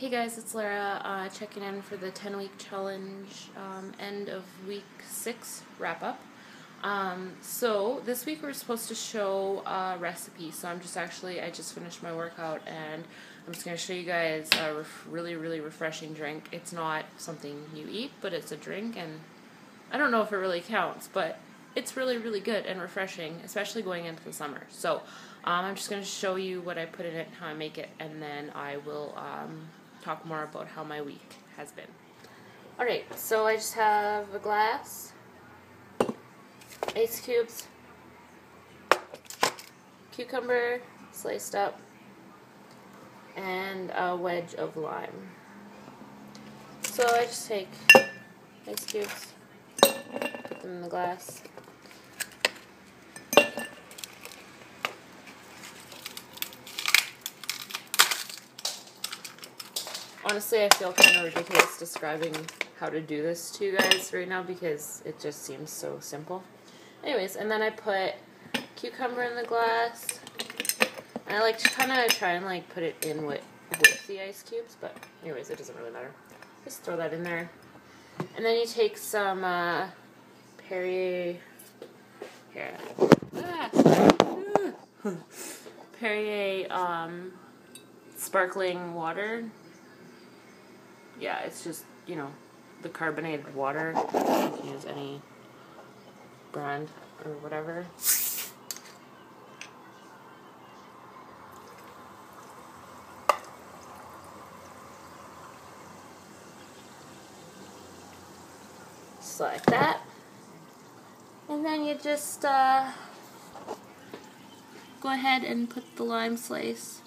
Hey guys, it's Lara uh, checking in for the 10 week challenge um, end of week 6 wrap up. Um, so this week we're supposed to show a recipe. So I'm just actually, I just finished my workout and I'm just going to show you guys a really, really refreshing drink. It's not something you eat, but it's a drink and I don't know if it really counts, but it's really, really good and refreshing, especially going into the summer. So um, I'm just going to show you what I put in it, how I make it, and then I will um, talk more about how my week has been. Alright, so I just have a glass, ice cubes, cucumber sliced up, and a wedge of lime. So I just take ice cubes, put them in the glass, honestly, I feel kind of ridiculous describing how to do this to you guys right now because it just seems so simple. Anyways, and then I put cucumber in the glass. And I like to kind of try and like put it in with, with the ice cubes, but anyways, it doesn't really matter. Just throw that in there. And then you take some uh, Perrier, here, ah, Perrier um, sparkling water yeah, it's just, you know, the carbonated water. You can use any brand or whatever. Just like that. And then you just uh, go ahead and put the lime slice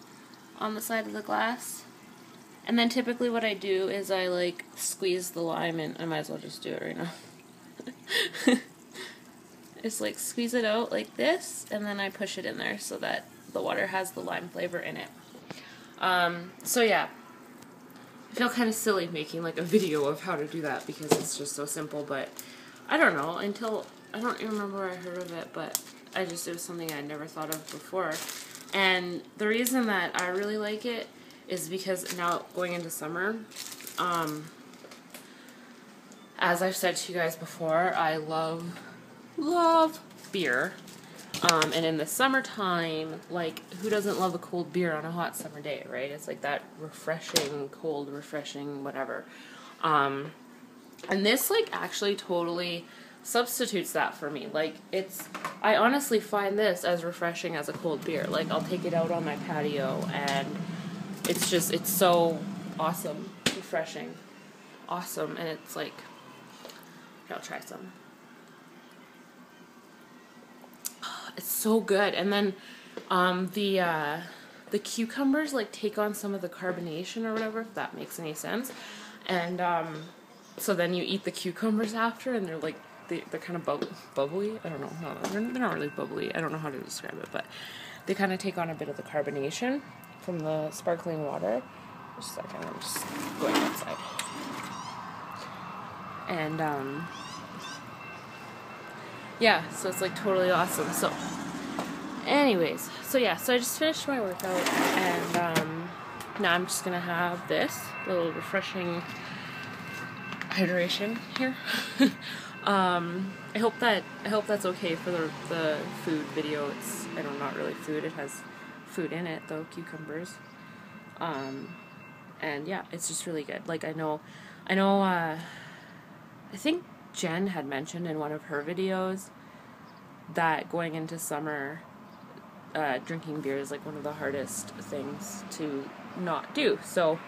on the side of the glass. And then typically what I do is I like squeeze the lime and I might as well just do it right now. it's like squeeze it out like this and then I push it in there so that the water has the lime flavor in it. Um, so yeah, I feel kind of silly making like a video of how to do that because it's just so simple, but I don't know until I don't remember where I heard of it, but I just it was something I'd never thought of before. And the reason that I really like it is because now going into summer, um, as I've said to you guys before, I love, love beer. Um, and in the summertime, like, who doesn't love a cold beer on a hot summer day, right? It's like that refreshing, cold, refreshing, whatever. Um, and this, like, actually totally substitutes that for me. Like, it's, I honestly find this as refreshing as a cold beer. Like, I'll take it out on my patio and it's just it's so awesome, refreshing, awesome, and it's like I'll try some. It's so good, and then um, the uh, the cucumbers like take on some of the carbonation or whatever, if that makes any sense, and um, so then you eat the cucumbers after, and they're like they, they're kind of bub- bubbly. I don't know. No, they're, they're not really bubbly. I don't know how to describe it, but they kind of take on a bit of the carbonation from the sparkling water. Just a second, I'm just going outside. And, um, yeah, so it's like totally awesome. So, anyways, so yeah, so I just finished my workout and, um, now I'm just gonna have this little refreshing hydration here. um, I hope that I hope that's okay for the the food video. It's I don't not really food. It has food in it though, cucumbers. Um, and yeah, it's just really good. Like I know, I know. Uh, I think Jen had mentioned in one of her videos that going into summer, uh, drinking beer is like one of the hardest things to not do. So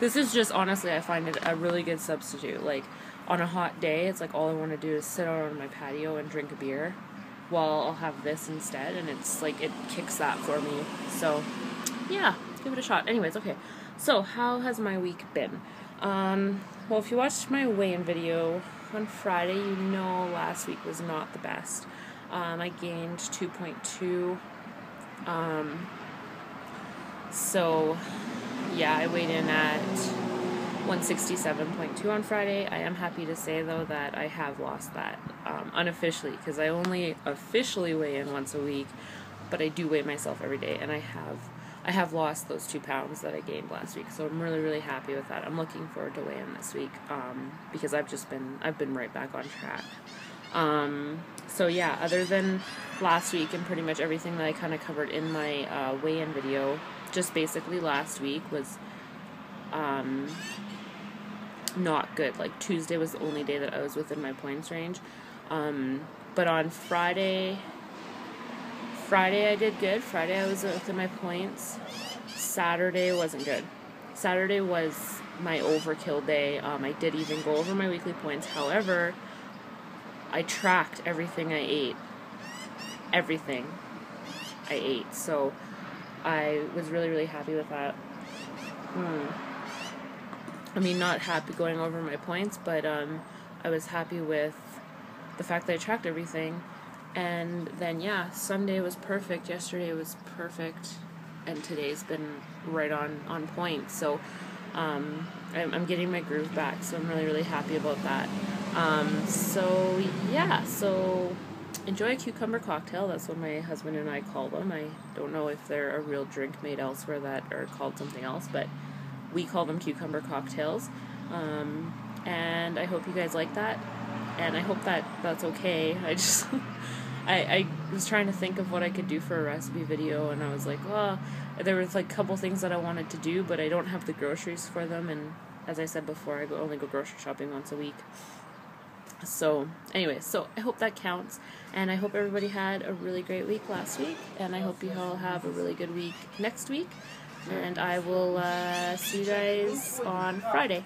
this is just honestly, I find it a really good substitute. Like on a hot day, it's like all I want to do is sit out on my patio and drink a beer well, I'll have this instead, and it's like it kicks that for me. So, yeah, give it a shot. Anyways, okay. So, how has my week been? Um, well, if you watched my weigh-in video on Friday, you know last week was not the best. Um, I gained 2.2. Um, so, yeah, I weighed in at 167.2 on Friday. I am happy to say though that I have lost that um, unofficially because I only officially weigh in once a week, but I do weigh myself every day and I have I have lost those two pounds that I gained last week, so I'm really really happy with that. I'm looking forward to weigh in this week um, because I've just been I've been right back on track. Um, so yeah, other than last week and pretty much everything that I kind of covered in my uh, weigh-in video, just basically last week was um, not good. Like Tuesday was the only day that I was within my points range. Um, but on Friday, Friday I did good. Friday I was within my points. Saturday wasn't good. Saturday was my overkill day. Um, I did even go over my weekly points. However, I tracked everything I ate. Everything I ate. So I was really, really happy with that. Hmm. I mean, not happy going over my points, but um, I was happy with the fact that I tracked everything. And then, yeah, Sunday was perfect. Yesterday was perfect. And today's been right on, on point. So um, I'm, I'm getting my groove back. So I'm really, really happy about that. Um, so, yeah, so enjoy a cucumber cocktail. That's what my husband and I call them. I don't know if they're a real drink made elsewhere that are called something else, but we call them cucumber cocktails. Um, and I hope you guys like that. And I hope that that's okay. I just, I, I was trying to think of what I could do for a recipe video, and I was like, well, there was like a couple things that I wanted to do, but I don't have the groceries for them. And as I said before, I go, only go grocery shopping once a week. So, anyway, so I hope that counts. And I hope everybody had a really great week last week. And I hope you all have a really good week next week. And I will uh, see you guys on Friday.